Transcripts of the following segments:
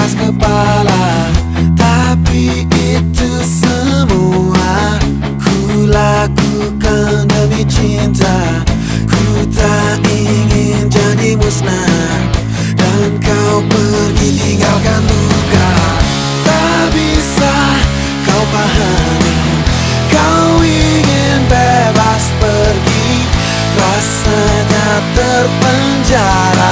atas kepala. Tapi itu semua Ku lakukan demi cinta. Ku tak ingin jadi musnah. Dan kau pergi tinggalkan luka. Tak bisa kau pahami. Kau ingin bebas pergi. Rasanya terpenjara.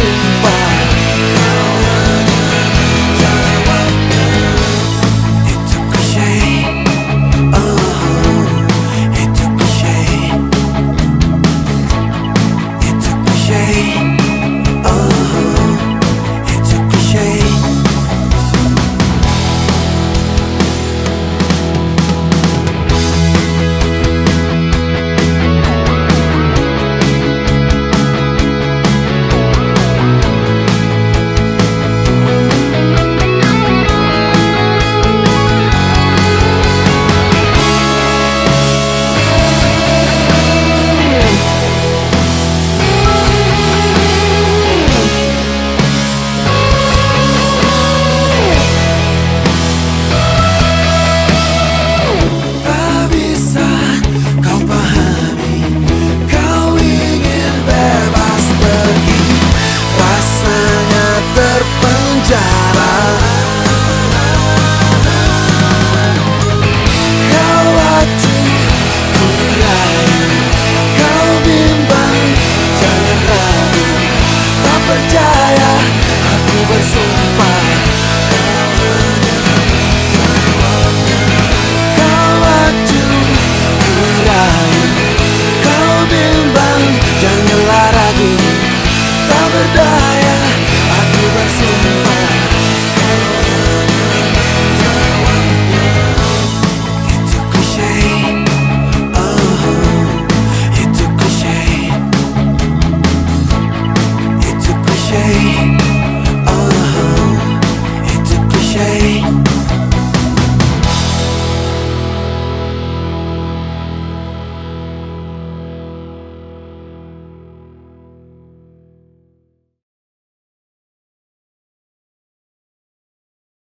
reason